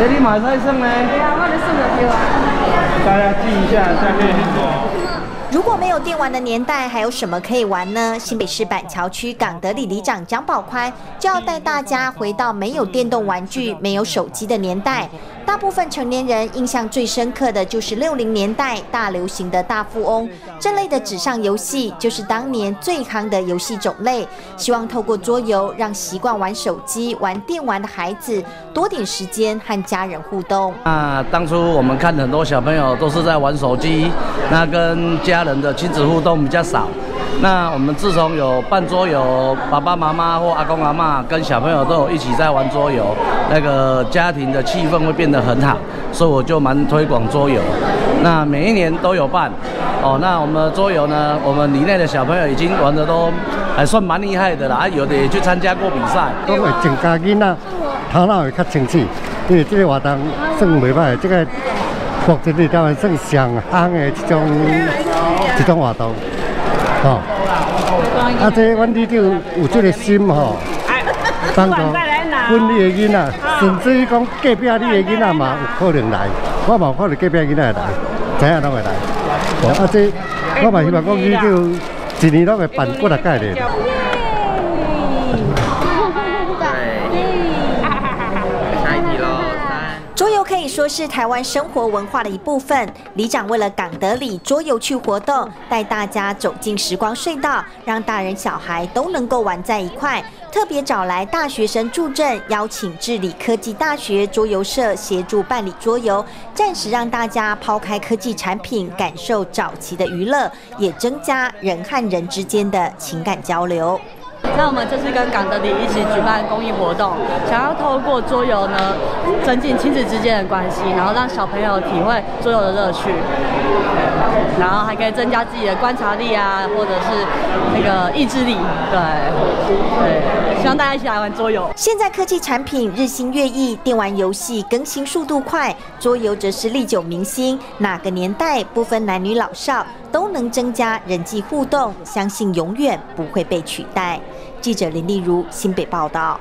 这里马赛送呢？对啊，我的送。大家记一下，下面如果没有电玩的年代，还有什么可以玩呢？新北市板桥区港德里里长蒋宝宽就要带大家回到没有电动玩具、没有手机的年代。大部分成年人印象最深刻的就是六零年代大流行的大富翁这类的纸上游戏，就是当年最夯的游戏种类。希望透过桌游，让习惯玩手机、玩电玩的孩子多点时间和家人互动。啊，当初我们看很多小朋友都是在玩手机，那跟家人的亲子互动比较少。那我们自从有办桌游，爸爸妈妈或阿公阿妈跟小朋友都有一起在玩桌游，那个家庭的气氛会变得很好，所以我就蛮推广桌游。那每一年都有办，哦，那我们桌游呢，我们里内的小朋友已经玩的都还算蛮厉害的啦，啊，有的也去参加过比赛。都会增加囡仔头脑会较清醒，因为这个活动算袂歹，这个国际里头算上夯的一种一种活动。吼，啊！这阮里长有这个心吼，帮助本地的囡仔，甚至于讲隔壁你的囡仔嘛有可能来，我嘛可能隔壁囡仔来，知影拢会来。啊！这我嘛希望讲里长一年拢会办几啊届咧。可以说是台湾生活文化的一部分。里长为了港德里桌游趣活动，带大家走进时光隧道，让大人小孩都能够玩在一块。特别找来大学生助阵，邀请治理科技大学桌游社协助办理桌游，暂时让大家抛开科技产品，感受早期的娱乐，也增加人和人之间的情感交流。那我们这次跟港德里一起举办公益活动，想要透过桌游呢，增进亲子之间的关系，然后让小朋友体会桌游的乐趣，然后还可以增加自己的观察力啊，或者是那个意志力，对，让大家一起来玩桌游。现在科技产品日新月异，电玩游戏更新速度快，桌游则是历久弥新，哪个年代不分男女老少。都能增加人际互动，相信永远不会被取代。记者林丽如新北报道。